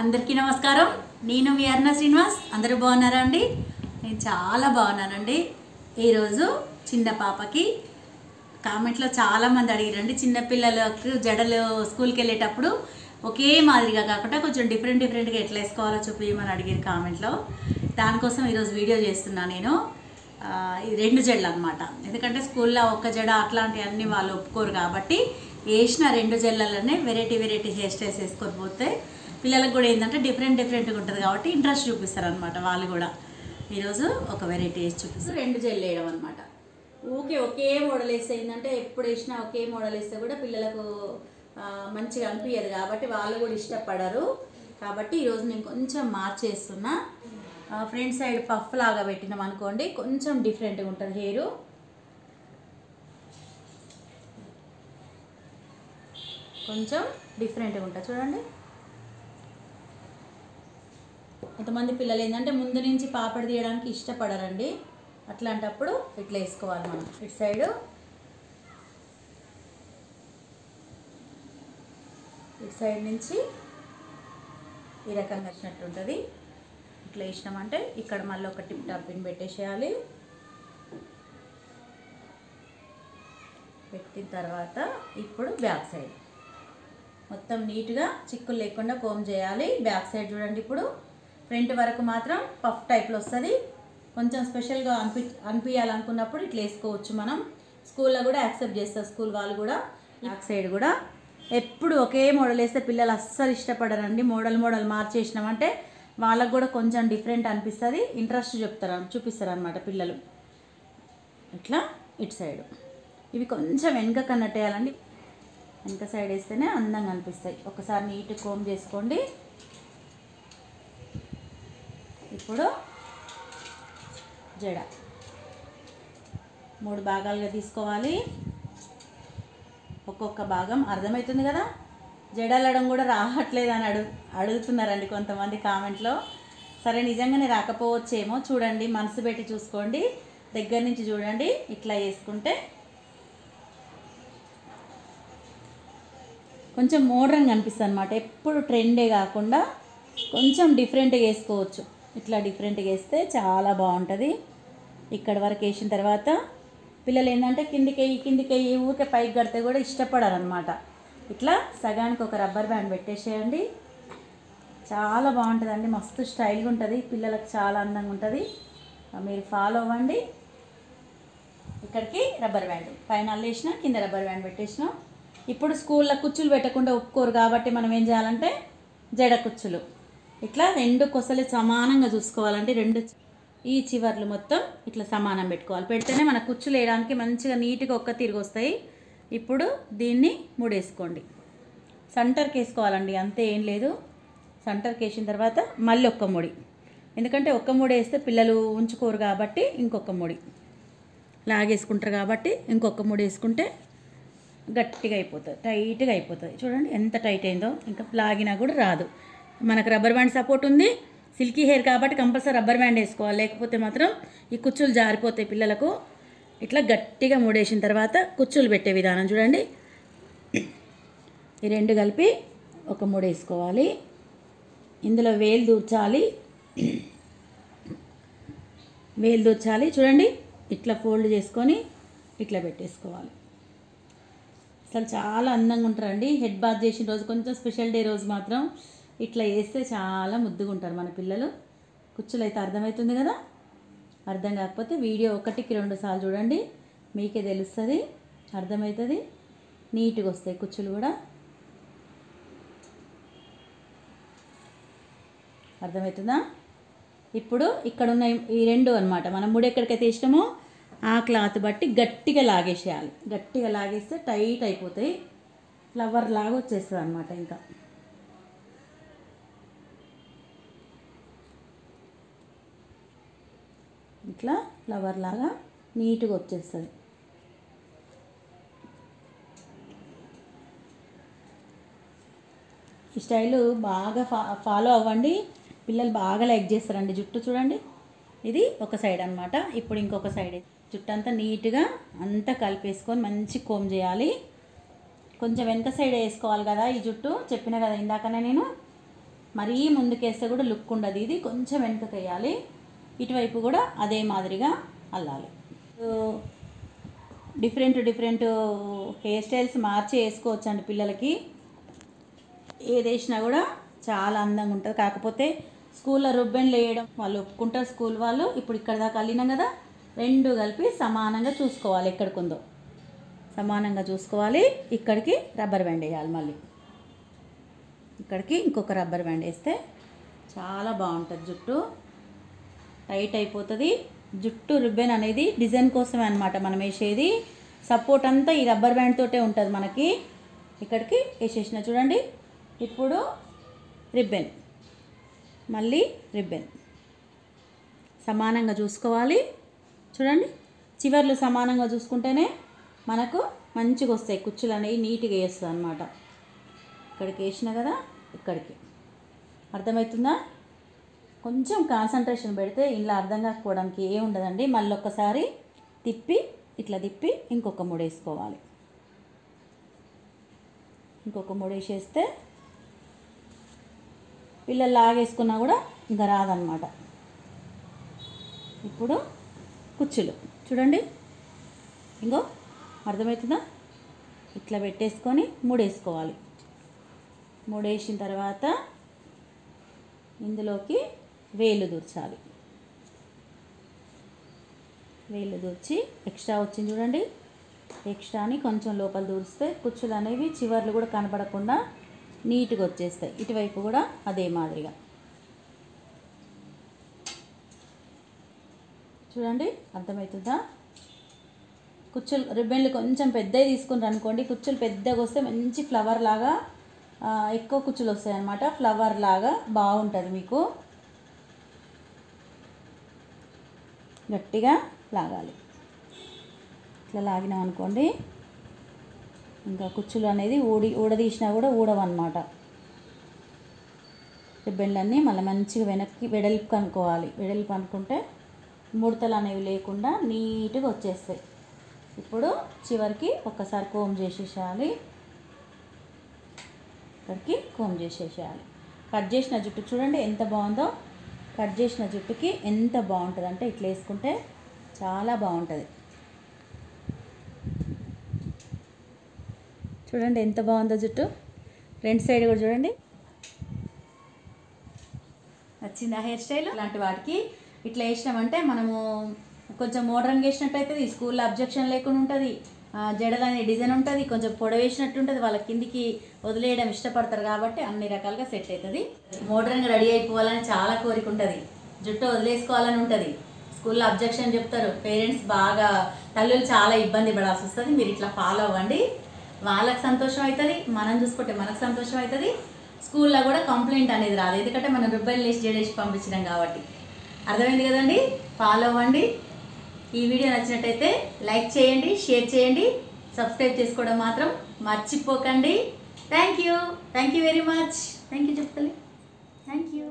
అందరికీ నమస్కారం. నేను మీ అర్ణ శ్రీనివాస్. అందరూ బాగున్నారా అండి? నేను చాలా బాగున్నానండి. ఈరోజు చిన్న పాపకి కామెంట్లో చాలామంది అడిగారండి. చిన్నపిల్లలకు జడలు స్కూల్కి వెళ్ళేటప్పుడు ఒకే మాదిరిగా కాకుండా కొంచెం డిఫరెంట్ డిఫరెంట్గా ఎట్లా వేసుకోవాలో చూపించమని అడిగారు కామెంట్లో. దానికోసం ఈరోజు వీడియో చేస్తున్నా నేను. రెండు జడలు అనమాట ఎందుకంటే స్కూల్లో ఒక్క జడ అట్లాంటివన్నీ వాళ్ళు ఒప్పుకోరు కాబట్టి వేసిన రెండు జడలనే వెరైటీ వెరైటీ హెయిర్ స్టైల్స్ వేసుకొని పోతే పిల్లలకు కూడా ఏంటంటే డిఫరెంట్ డిఫరెంట్గా ఉంటుంది కాబట్టి ఇంట్రెస్ట్ చూపిస్తారు అనమాట వాళ్ళు కూడా. ఈరోజు ఒక వెరైటీ వేసి చూపిస్తారు రెండు జెల్ వేయడం అనమాట ఊకే ఒకే మోడల్ వేస్తే ఏంటంటే ఎప్పుడు వేసినా ఒకే మోడల్ వేస్తే కూడా పిల్లలకు మంచిగా అనిపించదు కాబట్టి వాళ్ళు కూడా ఇష్టపడరు. కాబట్టి ఈరోజు నేను కొంచెం మార్చేస్తున్నా. ఫ్రంట్ సైడ్ పఫ్ లాగా పెట్టినాం అనుకోండి కొంచెం డిఫరెంట్గా ఉంటుంది హెయిర్. కొంచెం డిఫరెంట్గా ఉంటుంది చూడండి. కొంతమంది పిల్లలు ఏంటంటే ముందు నుంచి పాపడి తీయడానికి ఇష్టపడరండి. అట్లాంటప్పుడు ఇట్లా వేసుకోవాలి మనం. ఇటు సైడు. ఇటు సైడ్ నుంచి ఈ రకంగా వచ్చినట్టు ఉంటుంది. ఇట్లా వేసినామంటే ఇక్కడ మళ్ళీ ఒక టిప్ టాప్ పిన్ పెట్టేసేయాలి. పెట్టిన తర్వాత ఇప్పుడు బ్యాక్ సైడ్. మొత్తం నీట్గా చిక్కులు లేకుండా కోమ్ చేయాలి. బ్యాక్ సైడ్ చూడండి ఇప్పుడు. ఫ్రంట్ వరకు మాత్రం పఫ్ టైప్లో వస్తుంది. కొంచెం స్పెషల్గా అనిపి అనిపించాలనుకున్నప్పుడు ఇట్లా వేసుకోవచ్చు మనం. స్కూల్లో కూడా యాక్సెప్ట్ చేస్తారు స్కూల్ వాళ్ళు కూడా. బ్యాక్ సైడ్ కూడా. ఎప్పుడు ఒకే మోడల్ వేస్తే పిల్లలు అస్సలు ఇష్టపడరండి. మోడల్ మోడల్ మార్చేసినామంటే వాళ్ళకు కూడా కొంచెం డిఫరెంట్ అనిపిస్తుంది. ఇంట్రెస్ట్ చెప్తారు చూపిస్తారు అనమాట పిల్లలు. ఇట్లా ఇటు సైడు. ఇవి కొంచెం వెనక కన్నట్టేయాలండి వెనక సైడ్ వేస్తేనే అందంగా అనిపిస్తాయి. ఒకసారి నీట్ కోమ్ చేసుకోండి. ఇప్పుడు జడ. మూడు భాగాలుగా తీసుకోవాలి. ఒక్కొక్క భాగం అర్థమవుతుంది కదా? జడలడం కూడా రావట్లేదు అని అడుగు అడుగుతున్నారండి కొంతమంది కామెంట్లో. సరే నిజంగానే రాకపోవచ్చేమో. చూడండి మనసు పెట్టి చూసుకోండి. దగ్గర నుంచి చూడండి. ఇట్లా చేసుకుంటే కొంచెం మోడ్రన్ అనిపిస్తుంది అనమాట ఎప్పుడు ట్రెండే కాకుండా కొంచెం డిఫరెంట్గా వేసుకోవచ్చు. ఇట్లా డిఫరెంట్గా వేస్తే చాలా బాగుంటుంది. ఇక్కడ వరకు వేసిన తర్వాత పిల్లలు ఏంటంటే కిందికి కిందికి వెయ్యి ఊరికే పైకి కడితే కూడా ఇష్టపడరు ఇట్లా సగానికి ఒక రబ్బర్ బ్యాండ్ పెట్టేసేయండి. చాలా బాగుంటుందండి. మస్తు స్టైల్గా ఉంటుంది పిల్లలకు చాలా అందంగా ఉంటుంది. మీరు ఫాలో అవ్వండి. ఇక్కడికి రబ్బర్ బ్యాండ్ పైన అల్లేసిన కింద రబ్బర్ బ్యాండ్ పెట్టేసినాం. ఇప్పుడు స్కూల్లో కుచ్చులు పెట్టకుండా ఒప్పుకోరు కాబట్టి మనం ఏం చేయాలంటే జడ కుచ్చులు. ఇట్లా రెండు కొసలు సమానంగా చూసుకోవాలంటే రెండు ఈ చివర్లు మొత్తం ఇట్లా సమానం పెట్టుకోవాలి. పెడితేనే మన కుచ్చులు వేయడానికి మంచిగా నీట్గా ఒక్క తిరిగి వస్తాయి. ఇప్పుడు దీన్ని ముడేసుకోండి. సెంటర్కి వేసుకోవాలండి అంతే ఏం లేదు. సెంటర్కి వేసిన తర్వాత మళ్ళీ ఒక్క ముడి. ఎందుకంటే ఒక్క ముడి వేస్తే పిల్లలు ఉంచుకోరు కాబట్టి ఇంకొక ముడి. లాగేసుకుంటారు కాబట్టి ఇంకొక ముడి వేసుకుంటే గట్టిగా అయిపోతుంది టైట్గా అయిపోతుంది. చూడండి ఎంత టైట్ అయిందో. ఇంకా లాగినా కూడా రాదు. మనకు రబ్బర్ బ్యాండ్ సపోర్ట్ ఉంది. సిల్కీ హెయిర్ కాబట్టి కంపల్సరీ రబ్బర్ బ్యాండ్ వేసుకోవాలి. లేకపోతే మాత్రం ఈ కుచ్చులు జారిపోతాయి పిల్లలకు. ఇట్లా గట్టిగా మూడేసిన తర్వాత కుచ్చులు పెట్టే విధానం చూడండి. ఈ రెండు కలిపి ఒక మూడు వేసుకోవాలి. ఇందులో వేలు దూర్చాలి. వేలు దూర్చాలి. చూడండి. ఇట్లా ఫోల్డ్ చేసుకొని ఇట్లా పెట్టేసుకోవాలి. అసలు చాలా అందంగా ఉంటారండి. హెడ్ బాత్ చేసిన రోజు కొంచెం స్పెషల్ డే రోజు మాత్రం. ఇట్లా వేస్తే చాలా ముద్దుగా ఉంటారు మన పిల్లలు. కుచ్చులు అయితే అర్థమవుతుంది కదా? అర్థం కాకపోతే వీడియో ఒకటికి రెండు సార్లు చూడండి మీకే తెలుస్తుంది అర్థమవుతుంది నీట్గా వస్తాయి కుచ్చులు కూడా. అర్థమవుతుందా ఇప్పుడు ఇక్కడ ఉన్న ఈ రెండు అనమాట మనం ముడి ఎక్కడికైతే ఇష్టమో ఆ క్లాత్ బట్టి గట్టిగా లాగేసేయాలి. గట్టిగా లాగేస్తే టైట్ అయిపోతాయి. ఫ్లవర్ లాగా వచ్చేస్తుంది అనమాట ఇంకా. ఇట్లా ఫ్లవర్ లాగా నీట్గా వచ్చేస్తుంది. ఈ స్టైలు బాగా ఫా ఫాలో అవ్వండి. పిల్లలు బాగా లైక్ చేస్తారండి. జుట్టు చూడండి. ఇది ఒక సైడ్ అనమాట ఇప్పుడు ఇంకొక సైడ్. జుట్టు అంతా నీట్గా అంతా కలిపేసుకొని మంచి కోమ్ చేయాలి. కొంచెం వెనక సైడ్ వేసుకోవాలి కదా ఈ జుట్టు. చెప్పిన కదా ఇందాకనే నేను. మరీ ముందుకేస్తే కూడా లుక్ ఉండదు. ఇది కొంచెం వెనకకి వేయాలి. ఇటువైపు కూడా అదే మాదిరిగా అల్లాలి. డిఫరెంట్ డిఫరెంట్ హెయిర్ స్టైల్స్ మార్చి వేసుకోవచ్చండి పిల్లలకి. ఏది వేసినా కూడా చాలా అందంగా ఉంటుంది. కాకపోతే స్కూల్లో రుబ్బెన్లు వేయడం వాళ్ళు ఒప్పుకుంటారు స్కూల్ వాళ్ళు. ఇప్పుడు ఇక్కడ దాకా అల్లినాం కదా రెండు కలిపి సమానంగా చూసుకోవాలి ఎక్కడికుందో సమానంగా చూసుకోవాలి. ఇక్కడికి రబ్బర్ బ్యాండ్ వేయాలి మళ్ళీ. ఇక్కడికి ఇంకొక రబ్బర్ బ్యాండ్ వేస్తే చాలా బాగుంటుంది జుట్టు. టైట్ అయిపోతుంది. జుట్టు రిబ్బన్ అనేది డిజైన్ కోసమే అనమాట మనం వేసేది. సపోర్ట్ అంతా ఈ రబ్బర్ బ్యాండ్ తోటే ఉంటుంది మనకి. ఇక్కడికి వేసేసిన చూడండి. ఇప్పుడు రిబ్బెన్. మళ్ళీ రిబ్బెన్. సమానంగా చూసుకోవాలి. చూడండి. చివర్లు సమానంగా చూసుకుంటేనే మనకు మంచిగా వస్తాయి. కుచ్చులు అనేవి నీట్గా వేస్తుంది అనమాట ఇక్కడికి వేసిన కదా ఇక్కడికి. అర్థమవుతుందా? కొంచెం కాన్సన్ట్రేషన్ పెడితే ఇలా అర్థం కాకపోవడానికి ఏం ఉండదండి మళ్ళీ ఒక్కసారి తిప్పి ఇట్లా తిప్పి ఇంకొక మూడు వేసుకోవాలి. ఇంకొక మూడు వేసేస్తే పిల్లలు లాగేసుకున్నా కూడా ఇంకా రాదనమాట ఇప్పుడు కుచ్చులు. చూడండి. ఇంకో అర్థమవుతుందా? ఇట్లా పెట్టేసుకొని మూడేసుకోవాలి మూడేసిన తర్వాత ఇందులోకి వేలు దూర్చాలి. వేలు దూర్చి ఎక్స్ట్రా వచ్చింది చూడండి. ఎక్స్ట్రాని కొంచెం లోపల దూరిస్తే కుచ్చులు అనేవి చివర్లు కూడా కనపడకుండా నీట్గా వచ్చేస్తాయి. ఇటువైపు కూడా అదే మాదిరిగా. చూడండి అర్థమవుతుందా? కుచ్చులు రిబ్బన్లు కొంచెం పెద్దవి తీసుకుని అనుకోండి కుచ్చులు పెద్దగా వస్తే మంచి ఫ్లవర్ లాగా ఎక్కువ కుచ్చులు వస్తాయి అన్నమాట ఫ్లవర్ లాగా బాగుంటుంది మీకు. గట్టిగా లాగాలి. ఇట్లా లాగినాం అనుకోండి ఇంకా కుచ్చులు అనేది ఊడి ఊడదీసినా కూడా ఊడవన్నమాట. రిబ్బన్లన్నీ మళ్ళీ మంచిగా వెనక్కి వెడల్పు అనుకోవాలి. వెడల్పు అనుకుంటే ముడతలు అనేవి లేకుండా నీట్గా వచ్చేస్తాయి. ఇప్పుడు చివరికి ఒక్కసారి కోమ్ చేసేసేయాలి. ఇక్కడికి కోమ్ చేసేసేయాలి. కట్ చేసిన జుట్టు చూడండి ఎంత బాగుందో. కట్ చేసిన జుట్టుకి ఎంత బాగుంటుంది అంటే ఇట్లా వేసుకుంటే చాలా బాగుంటుంది. చూడండి ఎంత బాగుందో జుట్టు. ఫ్రంట్ సైడ్ కూడా చూడండి. నచ్చింది ఆ హెయిర్ స్టైల్? ఇలాంటి వాటికి ఇట్లా వేసినామంటే మనము కొంచెం మోడర్న్గా వేసినట్టు స్కూల్లో అబ్జెక్షన్ లేకుండా ఉంటుంది. జడలని డిజైన్ ఉంటుంది కొంచెం పొడవేసినట్టు ఉంటుంది వాళ్ళ కిందికి వదిలేయడం ఇష్టపడతారు కాబట్టి అన్ని రకాలుగా సెట్ అవుతుంది మోడర్న్గా రెడీ అయిపోవాలని చాలా కోరిక ఉంటుంది. జుట్టు వదిలేసుకోవాలని ఉంటుంది. స్కూల్లో అబ్జెక్షన్ చెప్తారు పేరెంట్స్ బాగా తల్లులు చాలా ఇబ్బంది పడాల్సి వస్తుంది మీరు ఇట్లా ఫాలో అవ్వండి. వాళ్ళకి సంతోషం అవుతుంది మనం చూసుకుంటే మనకు సంతోషం అవుతుంది స్కూల్లో కూడా కంప్లైంట్ అనేది రాదు ఎందుకంటే మనం రిబ్బన్ లేసి జడేసి పంపించినాం కాబట్టి. అర్థమైంది కదండి? ఫాలో అవ్వండి. ఈ వీడియో నచ్చినట్టయితే లైక్ చేయండి షేర్ చేయండి. సబ్స్క్రైబ్ చేసుకోవడం మాత్రం మర్చిపోకండి. Thank you thank you very much thank you చెప్తలే thank you